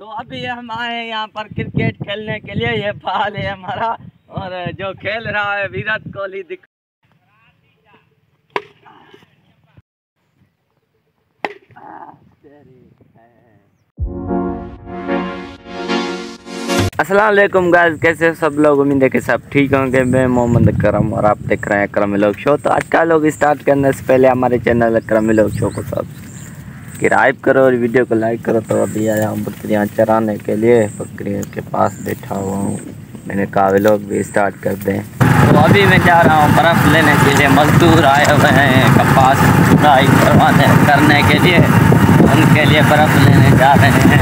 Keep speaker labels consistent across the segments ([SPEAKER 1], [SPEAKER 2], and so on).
[SPEAKER 1] तो अभी हम आए हैं यहाँ पर क्रिकेट खेलने के लिए। ये बॉल है हमारा और जो खेल रहा है, विराट कोहली दिख असलम गाइस, कैसे सब लोग? उम्मीद है कि सब ठीक होंगे। मैं मोहम्मद करम और आप देख रहे हैं अक्रम लोग शो। तो आज का लोग स्टार्ट करने से पहले हमारे चैनल अक्रम लोग शो को सब्सक्राइब करो और वीडियो को लाइक करो तो अभी आया हूँ बकरियाँ चराने के लिए। बकरियों के पास बैठा हुआ हूँ। मैंने कहा लोग भी स्टार्ट कर दें। तो अभी मैं जा रहा हूँ बर्फ़ लेने के लिए। मजदूर आए हुए हैं कपास खुदाई करवाने, करने के लिए। उनके लिए बर्फ़ लेने जा रहे हैं।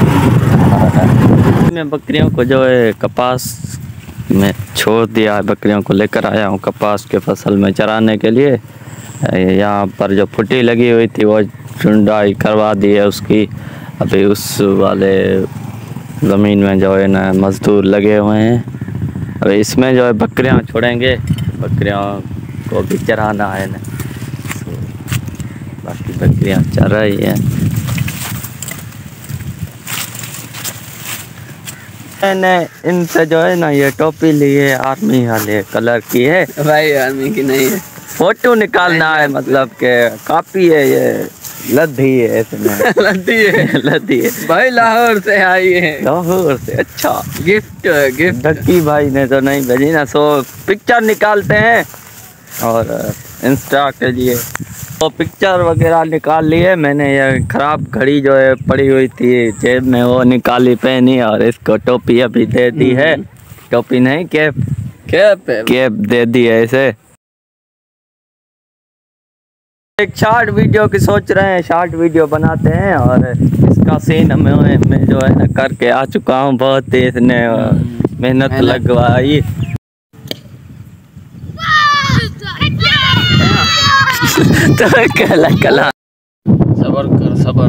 [SPEAKER 1] मैं बकरियों को जो है कपास में छोड़ दिया है। बकरियों को लेकर आया हूँ कपास के फ़सल में चराने के लिए। यहाँ पर जो फुटी लगी हुई थी, वो चुंडाई करवा दी है उसकी। अभी उस वाले ज़मीन में जो है ना मज़दूर लगे हुए हैं। अभी इसमें जो है बकरियाँ छोड़ेंगे। बकरियों को भी चराना है ना। बाकी बकरियाँ चर रही हैं। मैंने इनसे जो है ना ये टोपी ली है आर्मी वाले कलर की है।
[SPEAKER 2] भाई आर्मी की नहीं है।
[SPEAKER 1] फ़ोटो निकालना है मतलब के कापी है ये। लद्दी है इसमें।
[SPEAKER 2] लद्दी है
[SPEAKER 1] लद्दी है।
[SPEAKER 2] भाई लाहौर से आई है।
[SPEAKER 1] लाहौर से। अच्छा
[SPEAKER 2] गिफ्ट गिफ्ट।
[SPEAKER 1] डक्की भाई ने तो नहीं भेजी ना सो पिक्चर निकालते हैं। और इंस्टा के लिए। तो पिक्चर वगैरह निकाल लिए मैंने ये ख़राब घड़ी जो है पड़ी हुई थी जेब में वो निकाली पहनी और इसको टोपी अभी दे दी है। टोपी नहीं कैप।
[SPEAKER 2] कैप
[SPEAKER 1] कैप दे दी है इसे। एक शॉर्ट वीडियो की सोच रहे हैं शॉर्ट वीडियो बनाते हैं और इसका सीन हमें मैं जो है ना करके आ चुका हूँ बहुत इसने मेहनत लगवाई। तो कला कला।
[SPEAKER 2] सबर कर सबर।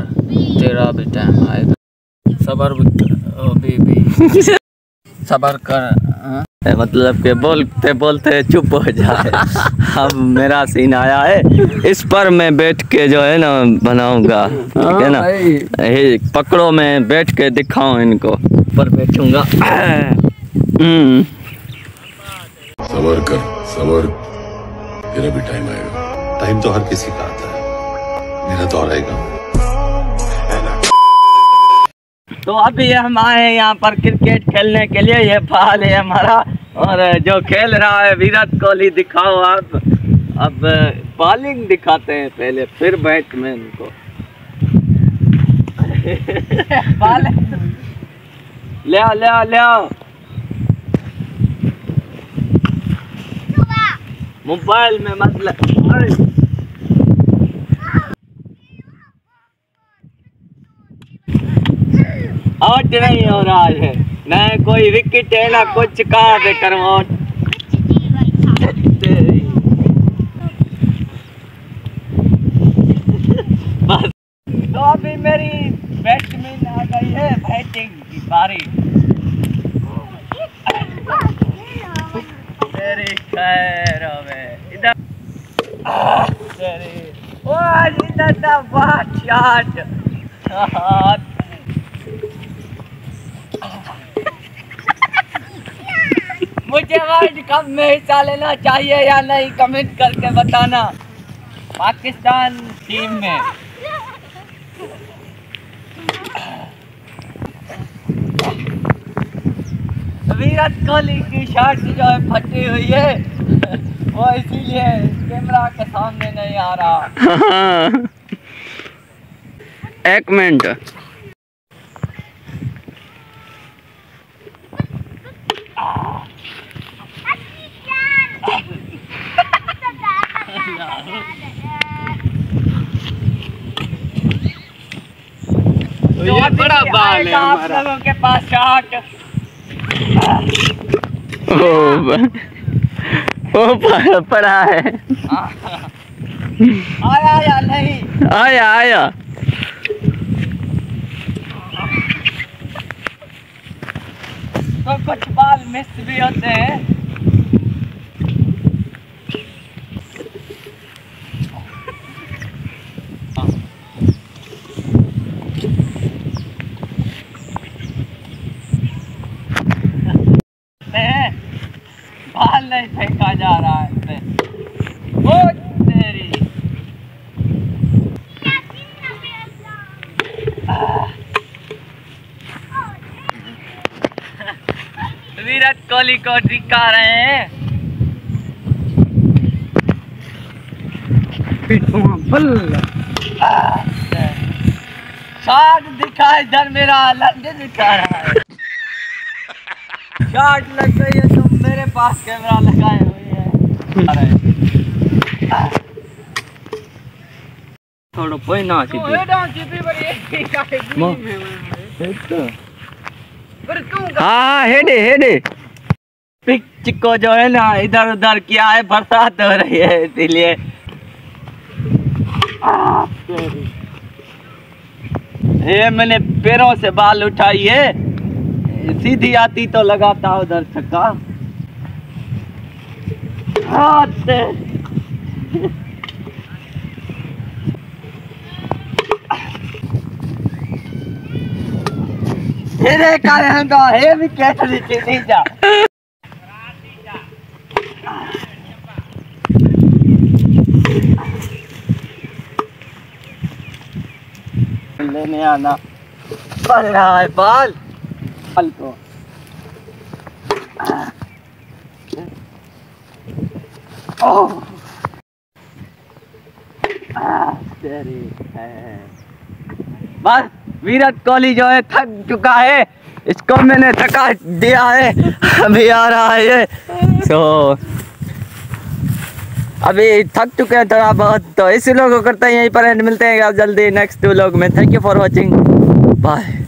[SPEAKER 2] तेरा भी टाइम आएगा। सबर भी भी, भी। सबर कर। हाँ?
[SPEAKER 1] मतलब के बोलते बोलते चुप हो जाए। अब मेरा सीन आया है। इस पर मैं बैठ के जो है ना बनाऊँगा। ठीक है ना? ये पकड़ो मैं बैठ के दिखाऊँ इनको। ऊपर बैठूँगा। हम्म।
[SPEAKER 3] सबर कर सबर। तेरा भी टाइम आएगा।
[SPEAKER 4] टाइम तो हर किसी का आता है। मेरा तो आएगा।
[SPEAKER 1] तो अभी हम आए हैं यहाँ पर क्रिकेट खेलने के लिए। ये बॉल है हमारा और जो खेल रहा है विराट कोहली दिखाओ आप। अब बॉलिंग दिखाते हैं पहले फिर बैट्समैन को। ले आओ ले आओ ले आओ। मोबाइल में मतलब आउट नहीं हो रहा है। न कोई विकेट है ना, कुछ कहाँ करूँ आउट तो अभी मेरी बैट्समैन आ गई है बैटिंग की बारी। तेरी खैर हवे इधर। तेरी। ओ, इधर दा बात शॉट मुझे वर्ल्ड कप में हिस्सा लेना चाहिए या नहीं कमेंट करके बताना। पाकिस्तान टीम में। विराट कोहली की शर्ट जो है फटी हुई है। वो इसीलिए कैमरा के सामने नहीं आ रहा।
[SPEAKER 2] एक मिनट।
[SPEAKER 1] बड़ा बाल है आप लोगों के पास शॉट
[SPEAKER 2] ओ ओ पड़ा पड़ा है।
[SPEAKER 1] आया या नहीं?
[SPEAKER 2] आया आया।
[SPEAKER 1] तो कुछ बाल मिस भी होते हैं। नहीं फेंका जा रहा है इस पे। ओ तेरी। विराट कोहली को दिखा रहे हैं। शॉट दिखा इधर मेरा लंडे दिखा रहा है। शॉट लग गई है। मेरे पास कैमरा लगाए हुए हैं। आ रहे हैं। थोड़ा कोई ना हाँ हेडे हेडे पिच को जो है ना इधर उधर किया है बरसात हो रही है इसीलिए। ये मैंने पैरों से बाल उठाई है। सीधी आती तो लगाता उधर छक्का। तो है भी कैसे नीचे जा लेने आना पड़ रहा है बाल बाल को है बस, विराट कोहली जो है थक चुका है। इसको मैंने थका दिया है। अभी आ रहा है। ये तो अभी थक चुके हैं थोड़ा बहुत। तो इसी लोगों को करते हैं यहीं पर एंड मिलते हैं आप जल्दी नेक्स्ट लोग में। Thank you for watching bye